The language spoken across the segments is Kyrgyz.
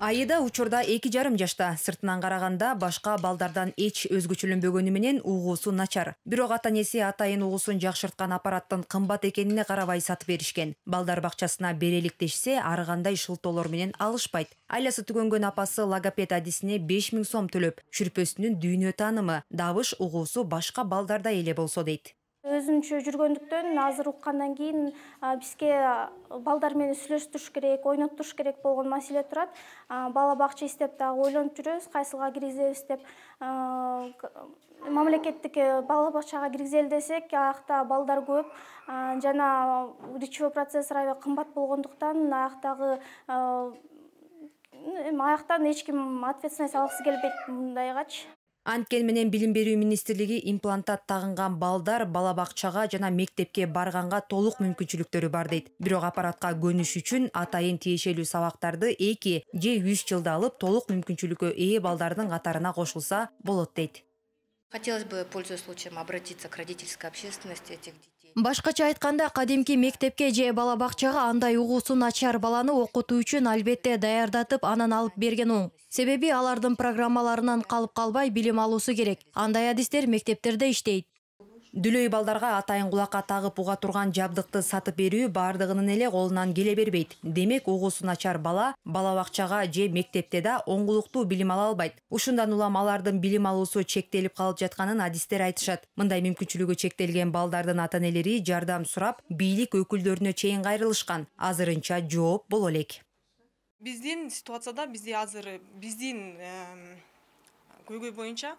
айыда учурда эки жарым жашта сыртынан караганда башка балдардан эч өзгөчөлөнбөгөнү менен угуусу начар. Бирок ата энеси атайын угуусун жакшырткан аппараттын кымбат экенине карабай сатып беришкен. Балдар бакчасына берелик дешсе ар кандай шылтоолор менен алышпайт. Айласы түгөнгөн апасы логопед адисине беш миң сом төлөп шүрпөсүнүн дүйнө таанымы добуш угуусу башка балдардай эле болсо дейт өзүнчө жүргөндүктөн азыр уккандан кийин бизге балдар менен сүйлөштүрүш керек ойноттуруш керек болгон маселе турат. Бала бакча издеп дагы ойлонуп жүрөбүз кайсыга киргизебиз деп. Мамлекеттик э, бала бакчага киргизели десек аякта балдар көп. Жана речевой процессор аябай кымбат болгондуктан аяктагы эми аяктан эч ким ответственность алгысы келбейт мындайгачы анткени менен билим берүү министрлиги имплантат тагынган балдар бала бакчага жана мектепке барганга толук мүмкүнчүлүктөрү бар дейт. Бирок аппаратка көнүш үчүн атайын тиешелүү сабактарды эки же үч жылда алып толук мүмкүнчүлүккө ээ балдардын катарына кошулса болот дейт. Хотелось бы пользуясь случаем обратиться к родительской общественности этих детей. Башкача айтканда кадимки мектепке же бала бакчага андай угуусу начар баланы окутуу үчүн албетте даярдатып анан алып берген оң. Себеби алардын программаларынан калып калбай билим алуусу керек. Андай адистер мектептерде иштейт дүлөй балдарга атайын кулакка тагып уга турган жабдыкты сатып берүү баардыгынын эле колунан келе бербейт. Демек угуусу начар бала бала бакчага же мектепте да оңгулуктуу билим ала албайт. Ушундан улам алардын билим алуусу чектелип калып жатканын адистер айтышат. Мындай мүмкүнчүлүгү чектелген балдардын ата энелери жардам сурап бийлик өкүлдөрүнө чейин кайрылышкан. Азырынча жооп боло элек. Биздин ситуацияда бизде азыр биздин көйгөй боюнча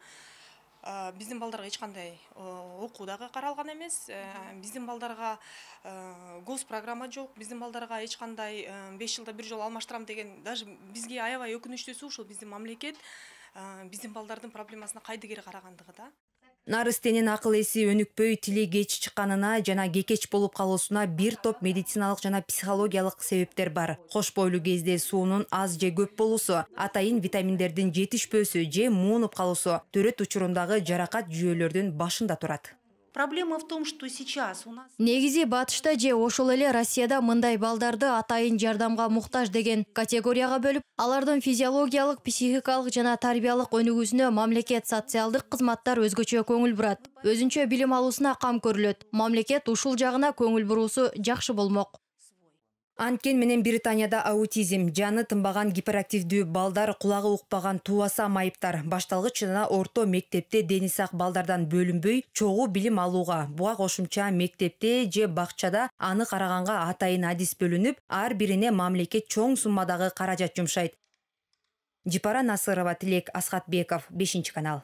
биздин балдарга эч кандай окуу дагы каралган эмес э, биздин балдарга э, гос программа жок биздин балдарга эч кандай э, беш жылда бир жолу алмаштырам деген даже бизге аябай өкүнүчтүүсү ушул биздин мамлекет биздин балдардын проблемасына кайдыгер карагандыгы да. Нарыстенин акыл эси өнүкпөй тили кеч чыкканына жана кекеч болуп калуусуна бир топ медициналык жана психологиялык себептер бар. Кош бойлуу кезде суунун аз же көп болуусу атайын витаминдердин жетишпөөсү же муунуп калуусу төрөт учурундагы жаракат жүйөлөрдүн башында турат проблема в том что сейчас у нас негизи батышта же ошол эле россияда мындай балдарды атайын жардамга муктаж деген категорияга бөлүп алардын физиологиялык психикалык жана тарбиялык өнүгүүсүнө мамлекет социалдык кызматтар өзгөчө көңүл бурат. Өзүнчө билим алуусуна кам көрүлөт. Мамлекет ушул жагына көңүл буруусу жакшы болмок. Анткени менен британияда аутизм жаны тынбаган гиперактивдүү балдар кулагы укпаган тубаса майыптар. Башталгыч жана орто мектепте дени сак балдардан бөлүнбөй чогуу билим алууга. Буга кошумча мектепте же бакчада аны караганга атайын адис бөлүнүп ар бирине мамлекет чоң суммадагы каражат жумшайт. Жипара насырова тилек асхатбеков бешинчи канал